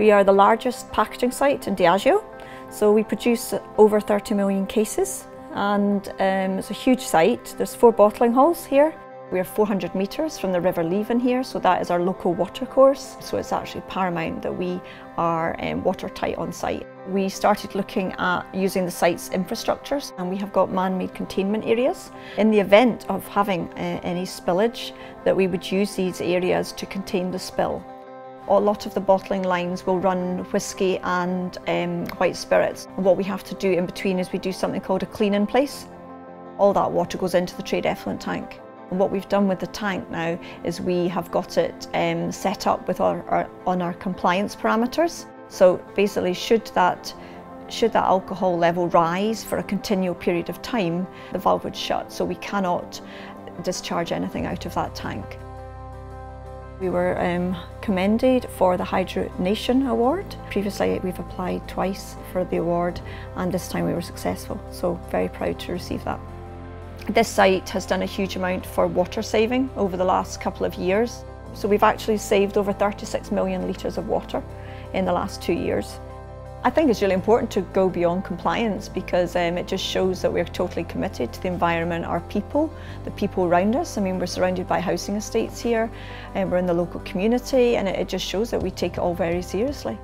We are the largest packaging site in Diageo, so we produce over 30 million cases and um, it's a huge site. There's four bottling halls here. We are 400 metres from the River Leven here, so that is our local watercourse. So it's actually paramount that we are um, watertight on site. We started looking at using the site's infrastructures and we have got man-made containment areas. In the event of having uh, any spillage, that we would use these areas to contain the spill. A lot of the bottling lines will run whisky and um, white spirits. What we have to do in between is we do something called a clean in place. All that water goes into the trade effluent tank. And what we've done with the tank now is we have got it um, set up with our, our, on our compliance parameters. So basically should that should that alcohol level rise for a continual period of time, the valve would shut so we cannot discharge anything out of that tank. We were um, commended for the Hydro Nation Award. Previously we've applied twice for the award and this time we were successful, so very proud to receive that. This site has done a huge amount for water saving over the last couple of years. So we've actually saved over 36 million litres of water in the last two years. I think it's really important to go beyond compliance because um, it just shows that we're totally committed to the environment, our people, the people around us. I mean, we're surrounded by housing estates here and we're in the local community and it, it just shows that we take it all very seriously.